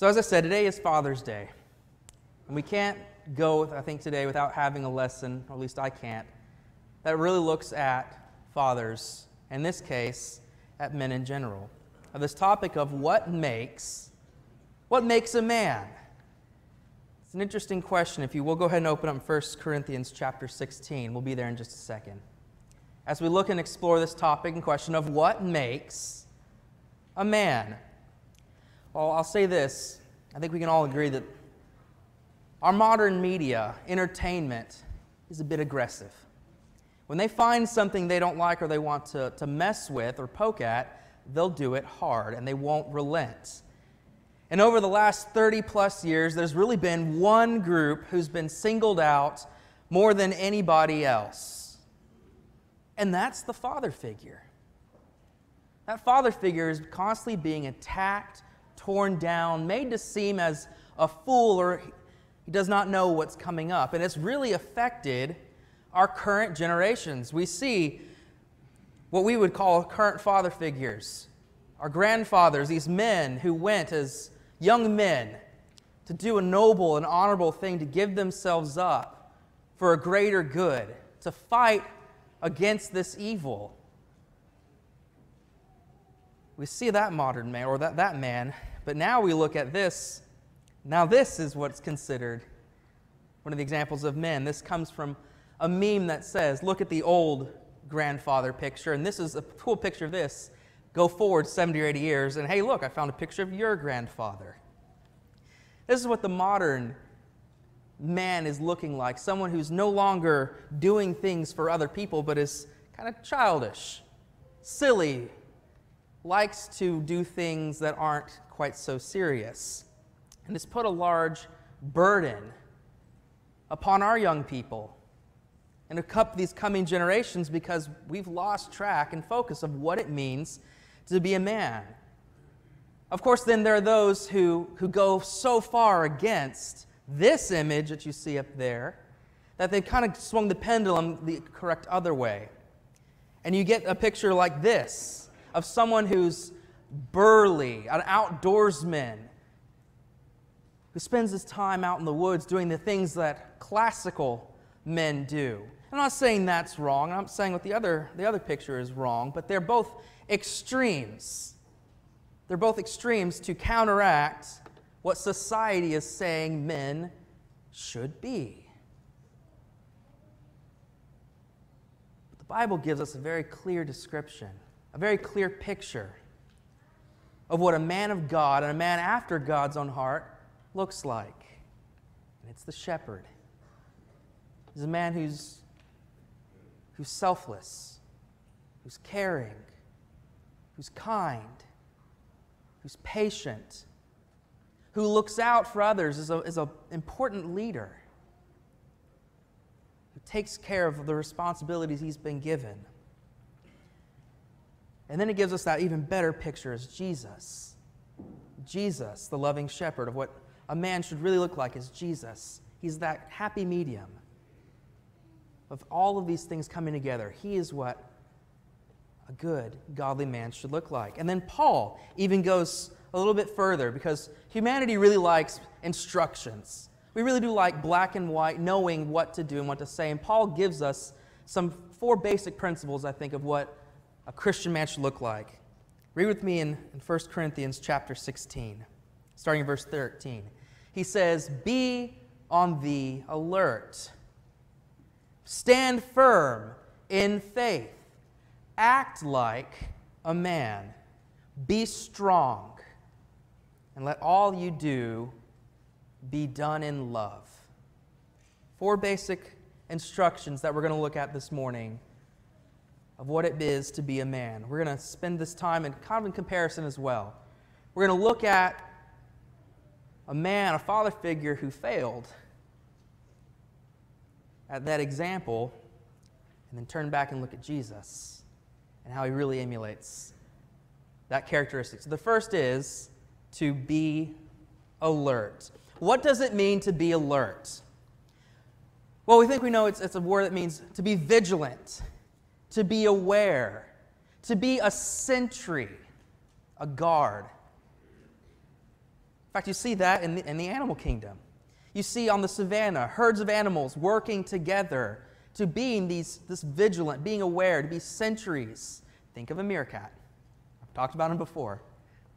So, as I said, today is Father's Day. And we can't go, I think, today without having a lesson, or at least I can't, that really looks at fathers, in this case, at men in general. This topic of what makes, what makes a man? It's an interesting question. If you will go ahead and open up 1 Corinthians chapter 16, we'll be there in just a second. As we look and explore this topic and question of what makes a man. Well, I'll say this. I think we can all agree that our modern media, entertainment, is a bit aggressive. When they find something they don't like or they want to, to mess with or poke at, they'll do it hard and they won't relent. And over the last 30 plus years, there's really been one group who's been singled out more than anybody else. And that's the father figure. That father figure is constantly being attacked, torn down, made to seem as a fool or he does not know what's coming up. And it's really affected our current generations. We see what we would call current father figures, our grandfathers, these men who went as young men to do a noble and honorable thing, to give themselves up for a greater good, to fight against this evil. We see that modern man, or that, that man, but now we look at this. Now, this is what's considered one of the examples of men. This comes from a meme that says, Look at the old grandfather picture, and this is a cool picture of this go forward 70 or 80 years, and hey, look, I found a picture of your grandfather. This is what the modern man is looking like someone who's no longer doing things for other people, but is kind of childish, silly, likes to do things that aren't quite so serious. And it's put a large burden upon our young people and a couple these coming generations because we've lost track and focus of what it means to be a man. Of course, then there are those who, who go so far against this image that you see up there that they've kind of swung the pendulum the correct other way. And you get a picture like this of someone who's burly, an outdoorsman, who spends his time out in the woods doing the things that classical men do. I'm not saying that's wrong. I'm not saying what the other, the other picture is wrong, but they're both extremes. They're both extremes to counteract what society is saying men should be. But the Bible gives us a very clear description, a very clear picture of what a man of God and a man after God's own heart looks like. And it's the shepherd. He's a man who's, who's selfless, who's caring, who's kind, who's patient, who looks out for others, is an important leader, who takes care of the responsibilities he's been given. And then it gives us that even better picture as Jesus. Jesus, the loving shepherd, of what a man should really look like is Jesus. He's that happy medium of all of these things coming together. He is what a good, godly man should look like. And then Paul even goes a little bit further because humanity really likes instructions. We really do like black and white, knowing what to do and what to say. And Paul gives us some four basic principles, I think, of what a Christian man should look like. Read with me in, in 1 Corinthians chapter 16, starting in verse 13. He says, Be on the alert, stand firm in faith act like a man. Be strong. And let all you do be done in love. Four basic instructions that we're going to look at this morning of what it is to be a man. We're going to spend this time in kind of in comparison as well. We're going to look at a man, a father figure who failed at that example, and then turn back and look at Jesus and how he really emulates that characteristic. So the first is to be alert. What does it mean to be alert? Well, we think we know it's, it's a word that means to be vigilant, to be aware, to be a sentry, a guard. In fact, you see that in the, in the animal kingdom. You see on the savannah herds of animals working together to being these, this vigilant, being aware, to be sentries. Think of a meerkat. I've talked about them before.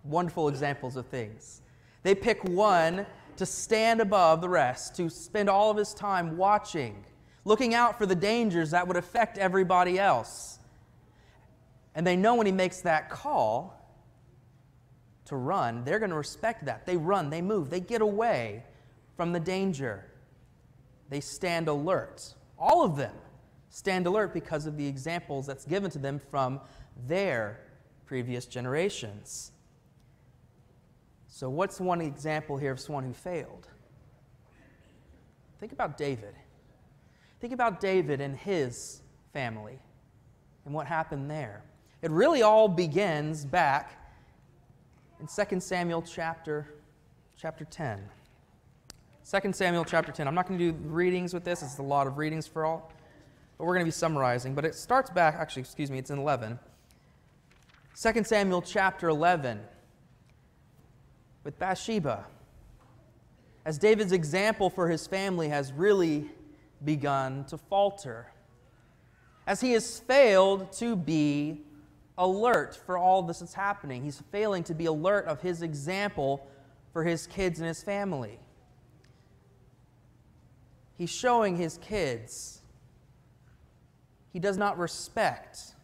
Wonderful examples of things. They pick one to stand above the rest, to spend all of his time watching, looking out for the dangers that would affect everybody else. And they know when he makes that call to run, they're going to respect that. They run, they move, they get away from the danger. They stand alert. All of them stand alert because of the examples that's given to them from their previous generations. So, what's one example here of someone who failed? Think about David. Think about David and his family and what happened there. It really all begins back in 2 Samuel chapter, chapter 10. 2 Samuel chapter 10. I'm not going to do readings with this. It's a lot of readings for all. But we're going to be summarizing. But it starts back, actually, excuse me, it's in 11. 2 Samuel chapter 11 with Bathsheba. As David's example for his family has really begun to falter. As he has failed to be alert for all this that's happening. He's failing to be alert of his example for his kids and his family. He's showing his kids he does not respect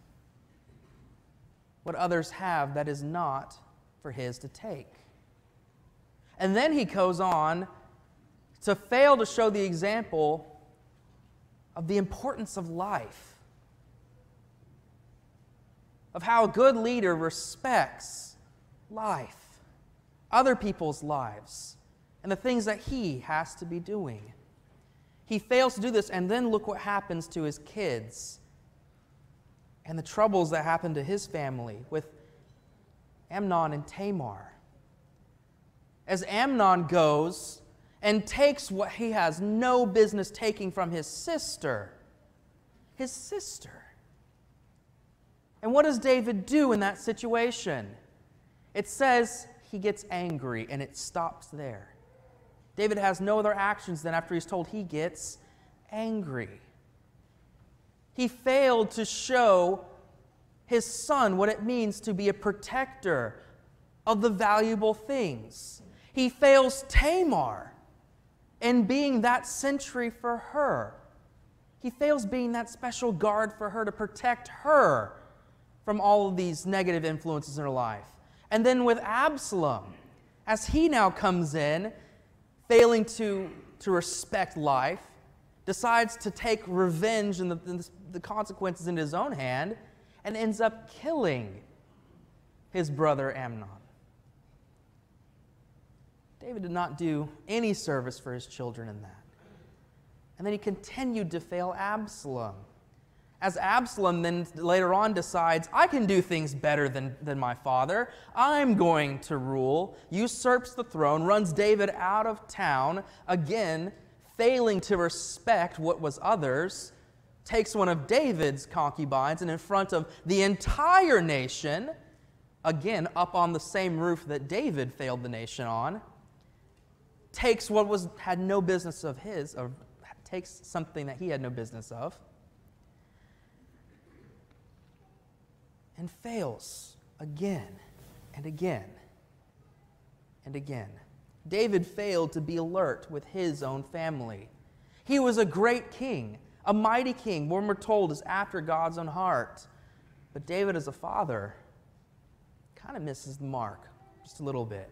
what others have that is not for his to take. And then he goes on to fail to show the example of the importance of life of how a good leader respects life, other people's lives, and the things that he has to be doing. He fails to do this, and then look what happens to his kids and the troubles that happen to his family with Amnon and Tamar. As Amnon goes and takes what he has no business taking from his sister, his sister and what does David do in that situation? It says he gets angry and it stops there. David has no other actions than after he's told he gets angry. He failed to show his son what it means to be a protector of the valuable things. He fails Tamar in being that sentry for her. He fails being that special guard for her to protect her from all of these negative influences in her life. And then with Absalom, as he now comes in, failing to, to respect life, decides to take revenge and the, and the consequences into his own hand, and ends up killing his brother Amnon. David did not do any service for his children in that. And then he continued to fail Absalom. As Absalom then later on decides, I can do things better than, than my father, I'm going to rule, usurps the throne, runs David out of town, again, failing to respect what was others, takes one of David's concubines, and in front of the entire nation, again, up on the same roof that David failed the nation on, takes what was, had no business of his, or takes something that he had no business of and fails again and again and again. David failed to be alert with his own family. He was a great king, a mighty king, one we're told is after God's own heart. But David, as a father, kind of misses the mark just a little bit.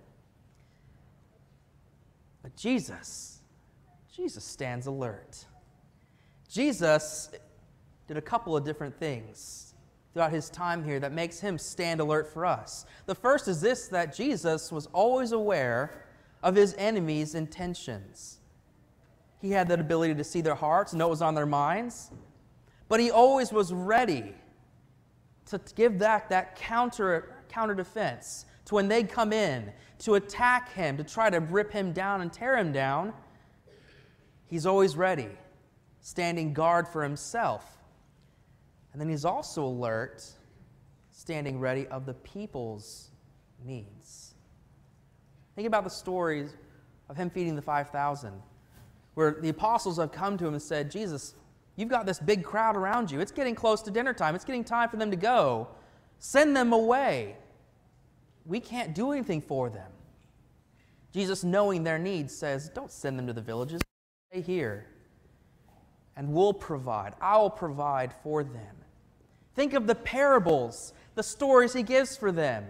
But Jesus, Jesus stands alert. Jesus did a couple of different things throughout his time here that makes him stand alert for us. The first is this that Jesus was always aware of his enemies' intentions. He had that ability to see their hearts, know what was on their minds, but he always was ready to give back that counter, counter defense to when they come in to attack him, to try to rip him down and tear him down. He's always ready, standing guard for himself and then he's also alert, standing ready of the people's needs. Think about the stories of him feeding the 5,000, where the apostles have come to him and said, Jesus, you've got this big crowd around you. It's getting close to dinner time. It's getting time for them to go. Send them away. We can't do anything for them. Jesus, knowing their needs, says, Don't send them to the villages. Stay here. And we'll provide. I will provide for them. Think of the parables, the stories he gives for them.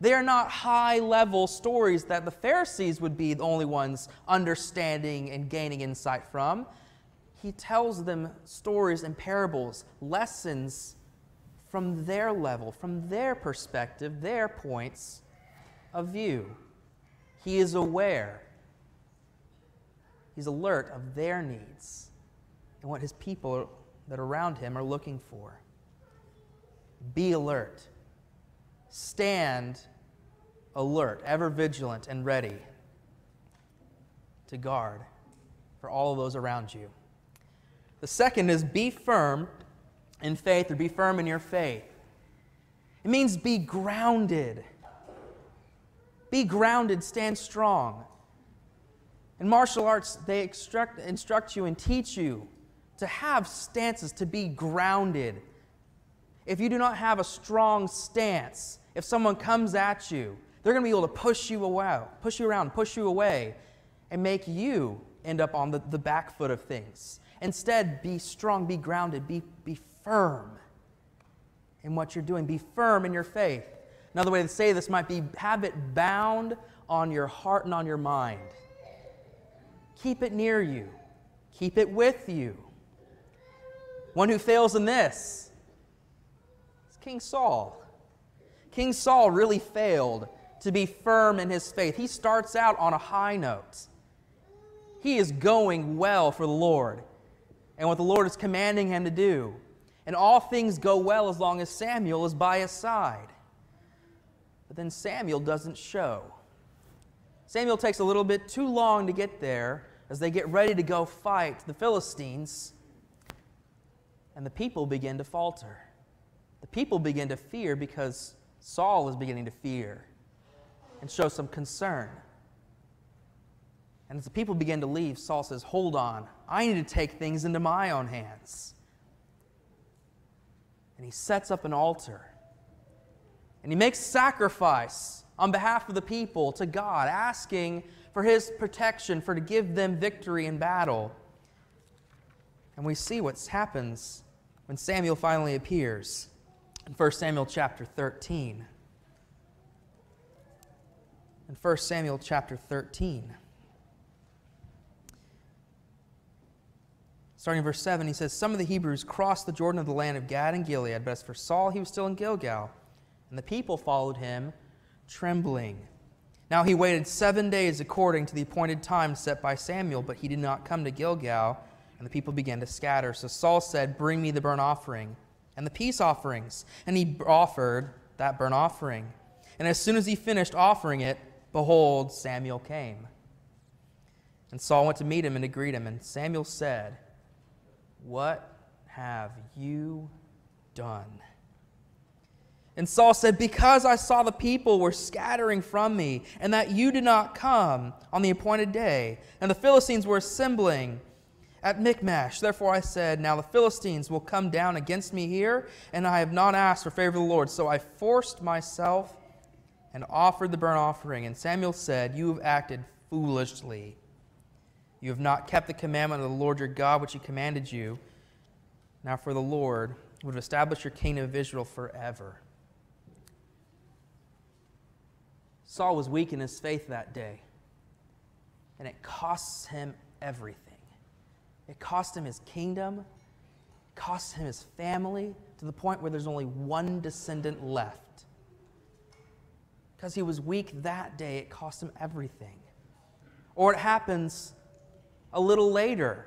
They are not high level stories that the Pharisees would be the only ones understanding and gaining insight from. He tells them stories and parables, lessons from their level, from their perspective, their points of view. He is aware, he's alert of their needs and what his people that are around him are looking for. Be alert. Stand alert, ever vigilant and ready to guard for all of those around you. The second is be firm in faith or be firm in your faith. It means be grounded. Be grounded, stand strong. In martial arts, they instruct, instruct you and teach you to have stances, to be grounded. If you do not have a strong stance, if someone comes at you, they're going to be able to push you away, push you around, push you away, and make you end up on the, the back foot of things. Instead, be strong, be grounded, be, be firm in what you're doing. Be firm in your faith. Another way to say this might be have it bound on your heart and on your mind. Keep it near you, keep it with you. One who fails in this is King Saul. King Saul really failed to be firm in his faith. He starts out on a high note. He is going well for the Lord and what the Lord is commanding him to do. And all things go well as long as Samuel is by his side. But then Samuel doesn't show. Samuel takes a little bit too long to get there as they get ready to go fight the Philistines, and the people begin to falter. The people begin to fear because Saul is beginning to fear and show some concern. And as the people begin to leave, Saul says, Hold on, I need to take things into my own hands. And he sets up an altar. And he makes sacrifice on behalf of the people to God, asking for his protection, for to give them victory in battle. And we see what happens when Samuel finally appears in 1 Samuel chapter 13 in 1 Samuel chapter 13. Starting in verse 7, he says, Some of the Hebrews crossed the Jordan of the land of Gad and Gilead, but as for Saul, he was still in Gilgal, and the people followed him, trembling. Now he waited seven days according to the appointed time set by Samuel, but he did not come to Gilgal, and the people began to scatter. So Saul said, Bring me the burnt offering and the peace offerings. And he offered that burnt offering. And as soon as he finished offering it, Behold, Samuel came. And Saul went to meet him and to greet him. And Samuel said, What have you done? And Saul said, Because I saw the people were scattering from me, and that you did not come on the appointed day, and the Philistines were assembling at Michmash. Therefore I said, Now the Philistines will come down against me here, and I have not asked for favor of the Lord. So I forced myself and offered the burnt offering. And Samuel said, You have acted foolishly. You have not kept the commandment of the Lord your God, which he commanded you. Now, for the Lord would establish your kingdom of Israel forever. Saul was weak in his faith that day, and it costs him everything. It cost him his kingdom, it cost him his family, to the point where there's only one descendant left because he was weak that day, it cost him everything. Or it happens a little later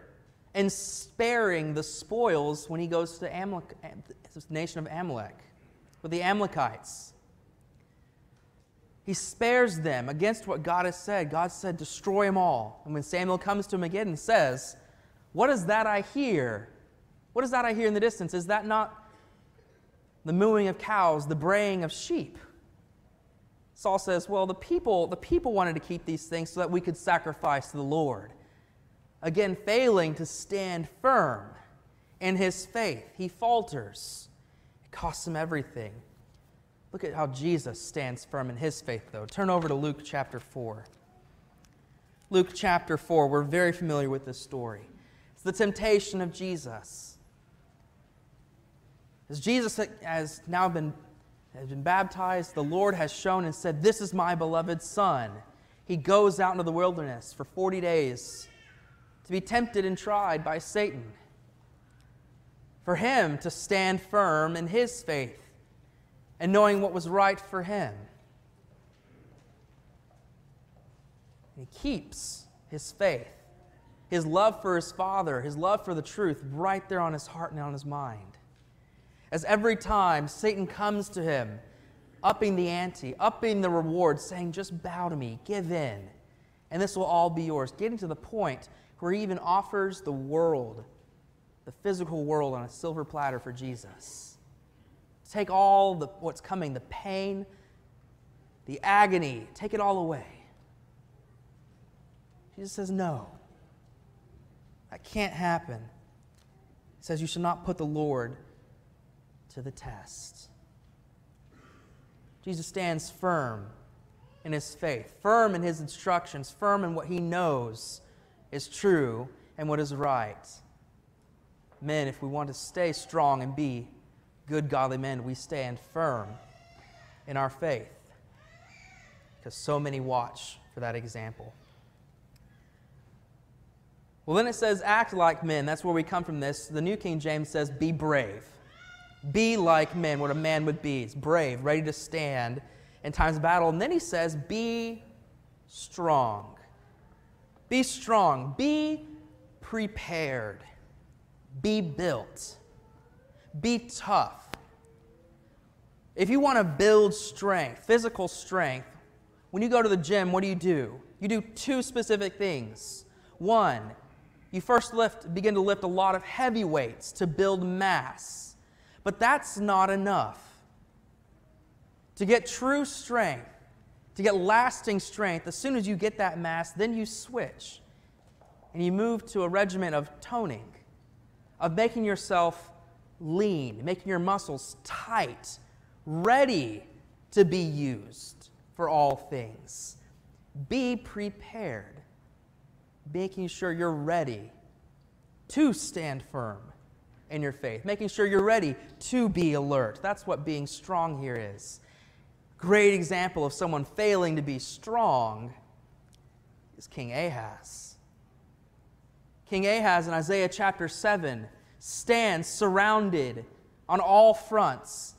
in sparing the spoils when he goes to Amalek, eh, the nation of Amalek with the Amalekites. He spares them against what God has said. God said, destroy them all. And when Samuel comes to him again and says, What is that I hear? What is that I hear in the distance? Is that not the mooing of cows, the braying of sheep? Saul says, Well, the people, the people wanted to keep these things so that we could sacrifice to the Lord. Again, failing to stand firm in his faith. He falters. It costs him everything. Look at how Jesus stands firm in his faith, though. Turn over to Luke chapter 4. Luke chapter 4, we're very familiar with this story. It's the temptation of Jesus. As Jesus has now been, has been baptized, the Lord has shown and said, This is my beloved Son. He goes out into the wilderness for 40 days to be tempted and tried by Satan. For him to stand firm in his faith and knowing what was right for him. And he keeps his faith, his love for his Father, his love for the truth right there on his heart and on his mind. As every time Satan comes to him, upping the ante, upping the reward, saying, Just bow to me, give in, and this will all be yours. Getting to the point where he even offers the world, the physical world, on a silver platter for Jesus. Take all the, what's coming, the pain, the agony, take it all away. Jesus says, No. That can't happen. He says, You should not put the Lord to the test. Jesus stands firm in his faith, firm in his instructions, firm in what he knows is true and what is right. Men, if we want to stay strong and be good, godly men, we stand firm in our faith because so many watch for that example. Well, then it says, act like men. That's where we come from this. The New King James says, be brave. Be like men, what a man would be. It's brave, ready to stand in times of battle. And then he says, be strong. Be strong. Be prepared. Be built. Be tough. If you want to build strength, physical strength, when you go to the gym, what do you do? You do two specific things. One, you first lift, begin to lift a lot of heavy weights to build mass. But that's not enough. To get true strength, to get lasting strength, as soon as you get that mass, then you switch and you move to a regimen of toning, of making yourself lean, making your muscles tight, ready to be used for all things. Be prepared making sure you're ready to stand firm in your faith, making sure you're ready to be alert. That's what being strong here is. Great example of someone failing to be strong is King Ahaz. King Ahaz in Isaiah chapter 7 stands surrounded on all fronts.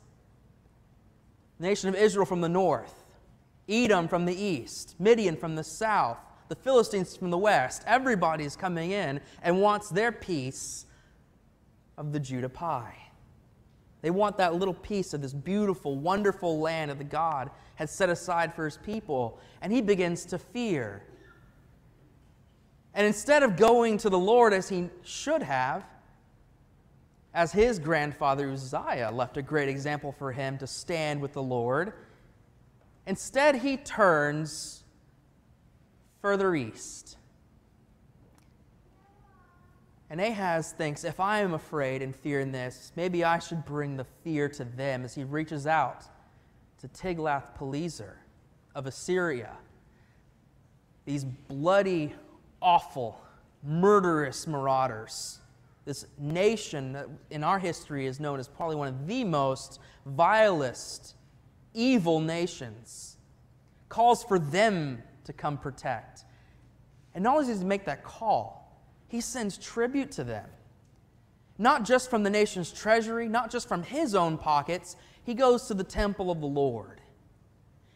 The nation of Israel from the north, Edom from the east, Midian from the south, the Philistines from the west. Everybody's coming in and wants their piece of the Judah pie. They want that little piece of this beautiful, wonderful land that the God had set aside for his people. And he begins to fear. And instead of going to the Lord as he should have, as his grandfather Uzziah left a great example for him to stand with the Lord, instead he turns further east. And Ahaz thinks, if I am afraid and fear in this, maybe I should bring the fear to them as he reaches out to Tiglath-Pileser of Assyria. These bloody, awful, murderous marauders. This nation in our history is known as probably one of the most vilest, evil nations, calls for them to come protect. And not only does he make that call, he sends tribute to them. Not just from the nation's treasury, not just from his own pockets, he goes to the temple of the Lord.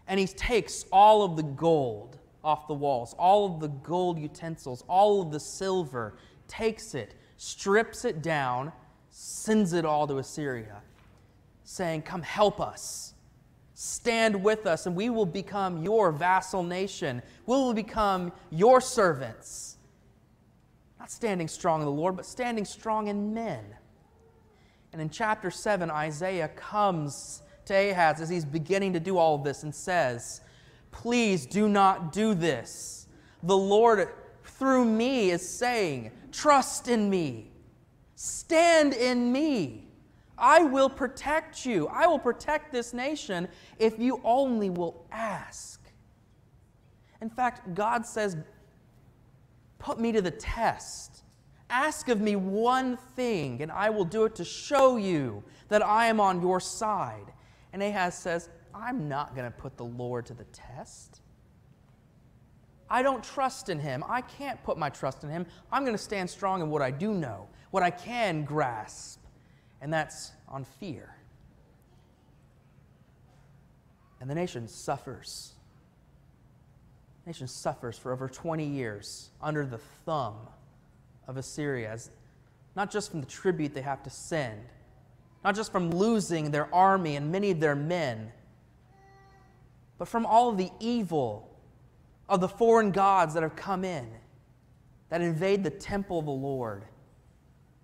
And he takes all of the gold off the walls, all of the gold utensils, all of the silver, takes it, strips it down, sends it all to Assyria, saying, Come help us. Stand with us, and we will become your vassal nation. We will become your servants. Not standing strong in the Lord, but standing strong in men. And in chapter 7, Isaiah comes to Ahaz as he's beginning to do all of this and says, Please do not do this. The Lord, through me, is saying, Trust in me, stand in me. I will protect you. I will protect this nation if you only will ask. In fact, God says, Put me to the test. Ask of me one thing, and I will do it to show you that I am on your side. And Ahaz says, I'm not going to put the Lord to the test. I don't trust in him. I can't put my trust in him. I'm going to stand strong in what I do know, what I can grasp, and that's on fear. And the nation suffers. The nation suffers for over 20 years under the thumb of Assyria, as, not just from the tribute they have to send, not just from losing their army and many of their men, but from all of the evil of the foreign gods that have come in, that invade the temple of the Lord,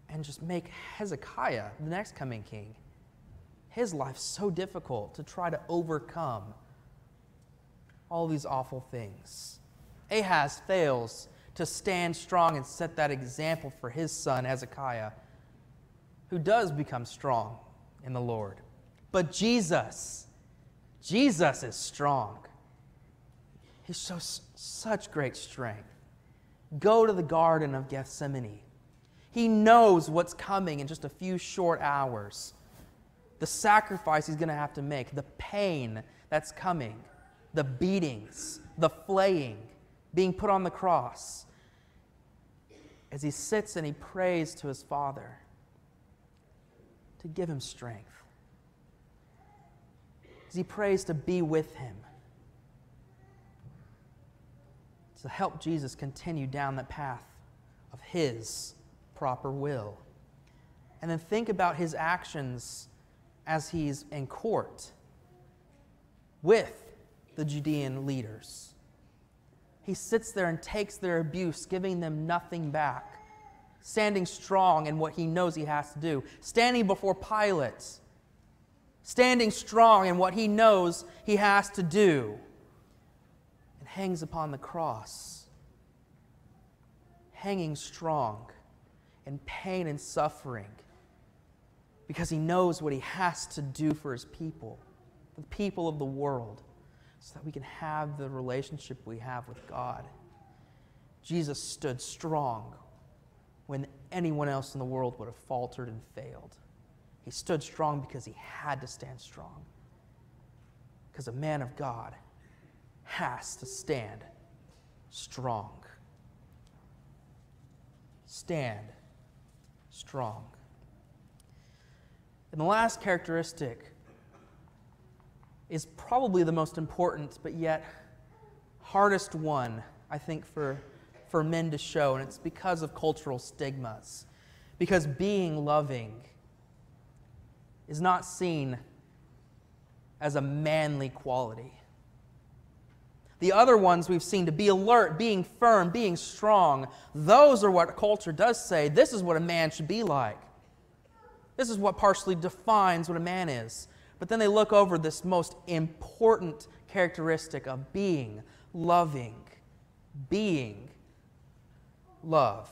and just make Hezekiah, the next coming king, his life so difficult to try to overcome all these awful things. Ahaz fails to stand strong and set that example for his son Hezekiah who does become strong in the Lord. But Jesus, Jesus is strong. He shows such great strength. Go to the Garden of Gethsemane. He knows what's coming in just a few short hours. The sacrifice he's going to have to make, the pain that's coming, the beatings, the flaying, being put on the cross. As he sits and he prays to his Father to give him strength. As he prays to be with him, to help Jesus continue down the path of his proper will. And then think about his actions as he's in court with the Judean leaders. He sits there and takes their abuse, giving them nothing back standing strong in what he knows he has to do, standing before Pilate, standing strong in what he knows he has to do, hangs upon the cross, hanging strong in pain and suffering because he knows what he has to do for his people, for the people of the world, so that we can have the relationship we have with God. Jesus stood strong when anyone else in the world would have faltered and failed. He stood strong because he had to stand strong. Because a man of God has to stand strong. Stand strong. And the last characteristic is probably the most important, but yet hardest one, I think, for for men to show, and it's because of cultural stigmas. Because being loving is not seen as a manly quality. The other ones we've seen to be alert, being firm, being strong, those are what culture does say. This is what a man should be like. This is what partially defines what a man is. But then they look over this most important characteristic of being loving, being love.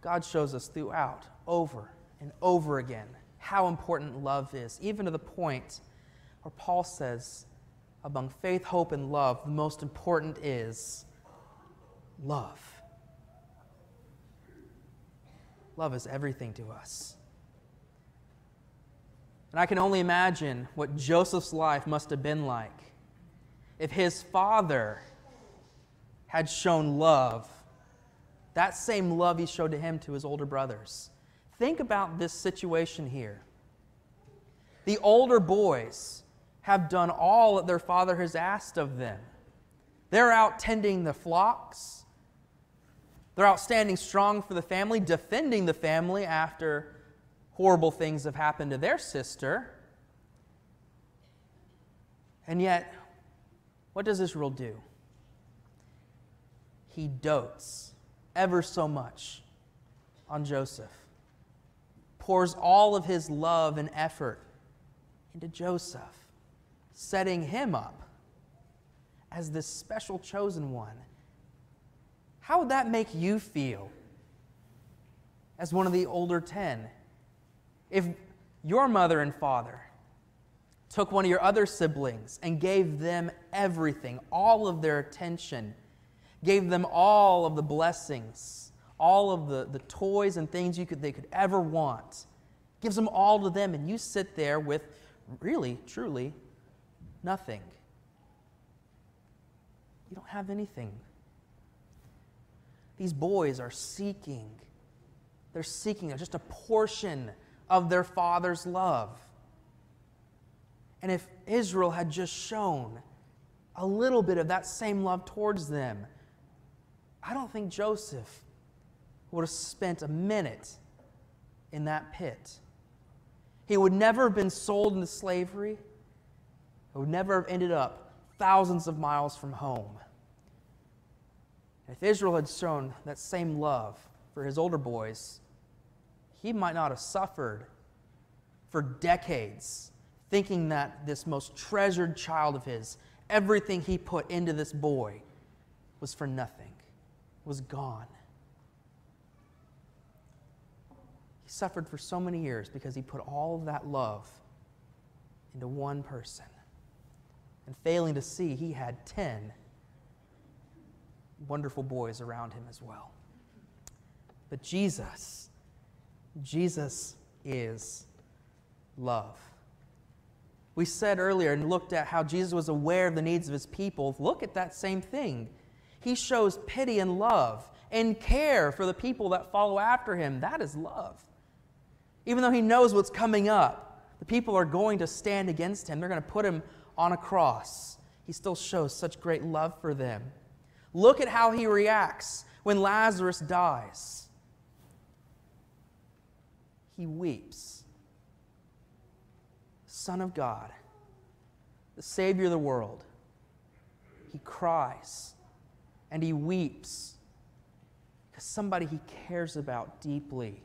God shows us throughout, over and over again, how important love is, even to the point where Paul says, among faith, hope, and love, the most important is love. Love is everything to us. And I can only imagine what Joseph's life must have been like if his father had shown love, that same love he showed to him to his older brothers. Think about this situation here. The older boys have done all that their father has asked of them. They're out tending the flocks. They're out standing strong for the family, defending the family after horrible things have happened to their sister. And yet, what does Israel do? he dotes ever so much on Joseph, pours all of his love and effort into Joseph, setting him up as this special chosen one. How would that make you feel as one of the older 10? If your mother and father took one of your other siblings and gave them everything, all of their attention, gave them all of the blessings, all of the, the toys and things you could, they could ever want, gives them all to them, and you sit there with really, truly nothing. You don't have anything. These boys are seeking, they're seeking just a portion of their father's love. And if Israel had just shown a little bit of that same love towards them, I don't think Joseph would have spent a minute in that pit. He would never have been sold into slavery. He would never have ended up thousands of miles from home. If Israel had shown that same love for his older boys, he might not have suffered for decades thinking that this most treasured child of his, everything he put into this boy, was for nothing, was gone. He suffered for so many years because he put all of that love into one person. And failing to see, he had 10 wonderful boys around him as well. But Jesus, Jesus is love. We said earlier and looked at how Jesus was aware of the needs of his people. Look at that same thing. He shows pity and love and care for the people that follow after him. That is love. Even though he knows what's coming up, the people are going to stand against him, they're going to put him on a cross. He still shows such great love for them. Look at how he reacts when Lazarus dies. He weeps. Son of God, the Savior of the world, he cries and he weeps because somebody he cares about deeply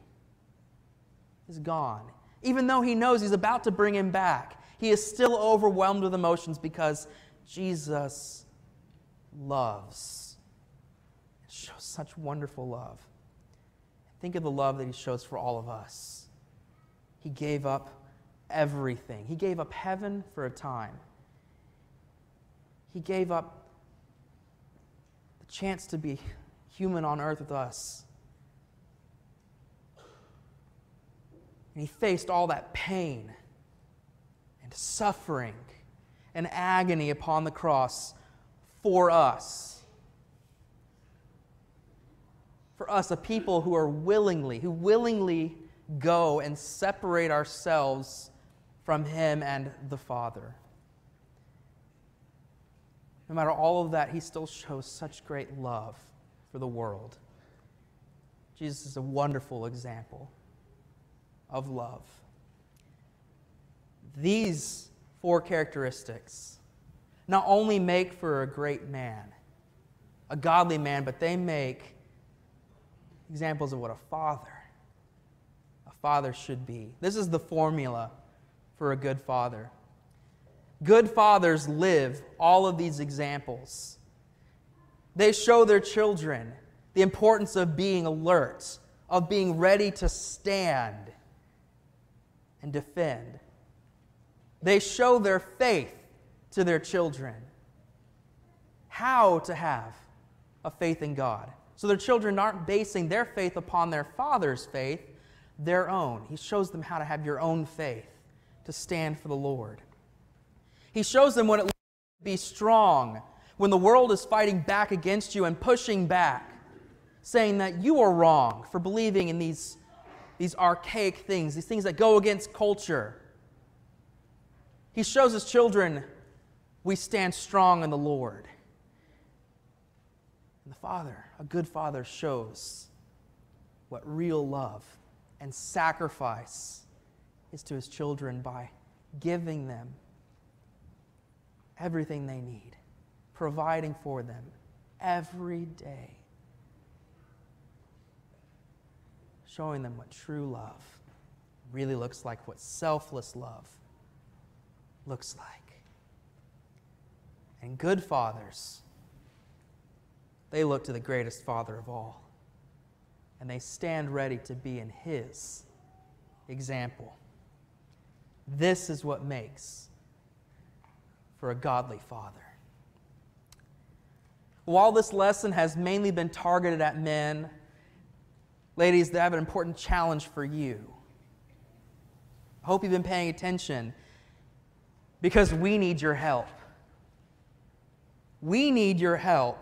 is gone. Even though he knows he's about to bring him back, he is still overwhelmed with emotions because Jesus loves. shows such wonderful love. Think of the love that he shows for all of us. He gave up everything. He gave up heaven for a time. He gave up the chance to be human on earth with us. And he faced all that pain suffering and agony upon the cross for us. For us, a people who are willingly, who willingly go and separate ourselves from Him and the Father. No matter all of that, He still shows such great love for the world. Jesus is a wonderful example of love. These four characteristics not only make for a great man, a godly man, but they make examples of what a father a father should be. This is the formula for a good father. Good fathers live all of these examples. They show their children the importance of being alert, of being ready to stand and defend. They show their faith to their children, how to have a faith in God. So their children aren't basing their faith upon their father's faith, their own. He shows them how to have your own faith to stand for the Lord. He shows them what it looks like to be strong when the world is fighting back against you and pushing back, saying that you are wrong for believing in these these archaic things, these things that go against culture. He shows his children we stand strong in the Lord. And the Father, a good Father, shows what real love and sacrifice is to his children by giving them everything they need, providing for them every day. showing them what true love really looks like, what selfless love looks like. And good fathers, they look to the greatest father of all. And they stand ready to be in his example. This is what makes for a godly father. While this lesson has mainly been targeted at men, ladies, I have an important challenge for you. I hope you've been paying attention because we need your help. We need your help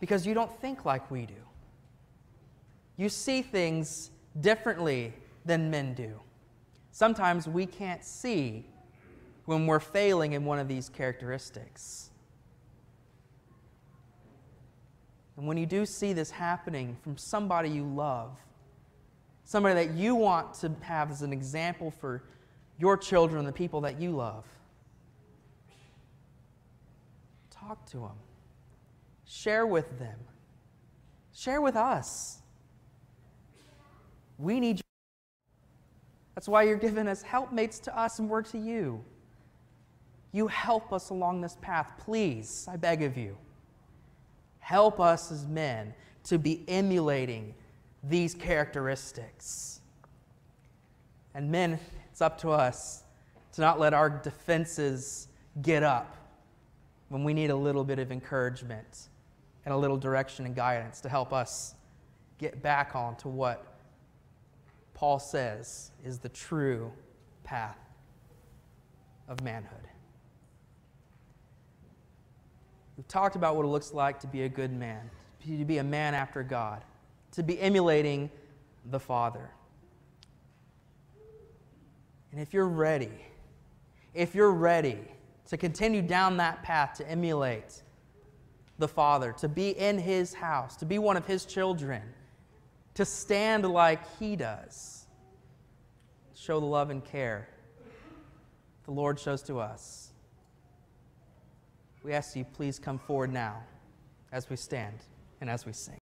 because you don't think like we do. You see things differently than men do. Sometimes we can't see when we're failing in one of these characteristics. And when you do see this happening from somebody you love, somebody that you want to have as an example for your children, the people that you love, talk to them. Share with them. Share with us. We need you. That's why you're giving us helpmates to us and we're to you. You help us along this path. Please, I beg of you. Help us as men to be emulating these characteristics. And men, it's up to us to not let our defenses get up when we need a little bit of encouragement and a little direction and guidance to help us get back on to what Paul says is the true path of manhood. We've talked about what it looks like to be a good man, to be a man after God, to be emulating the Father. And if you're ready, if you're ready to continue down that path to emulate the Father, to be in His house, to be one of His children, to stand like He does, show the love and care the Lord shows to us. We ask you, please come forward now as we stand and as we sing.